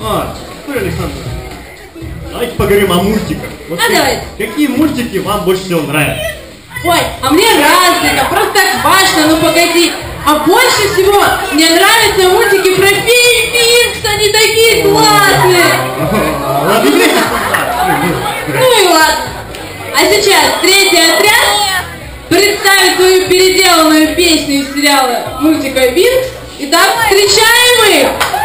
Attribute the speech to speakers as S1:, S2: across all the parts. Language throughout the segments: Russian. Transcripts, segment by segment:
S1: Александр, давайте поговорим о мультиках. Вот
S2: А, давайте.
S1: Какие мультики вам больше всего нравятся?
S2: Ой, а мне разные, простоквашино, ну погоди. А больше всего мне нравятся мультики про Винкс, они такие классные.
S1: Так.
S2: Ну и ладно. А сейчас третий отряд представит свою переделанную песню из сериала мультика Винкс. Итак, встречаем их!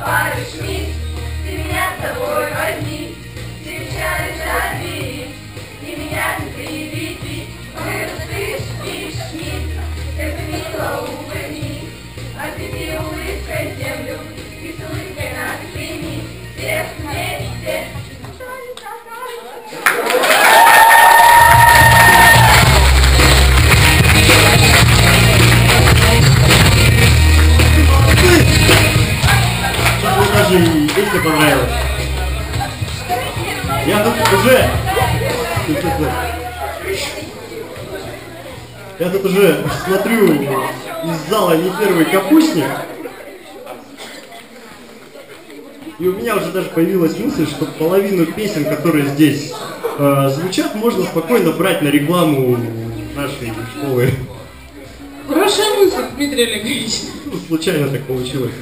S3: Пару шмидт, ты меня с собой возьми.
S1: И песня понравилась. Я тут уже... Я тут уже смотрю из зала не первый капустник. И у меня уже даже появилась мысль, что половину песен, которые здесь э, звучат, можно спокойно брать на рекламу нашей школы.
S2: Хорошая мысль, Дмитрий Олегович.
S1: Ну, случайно так получилось.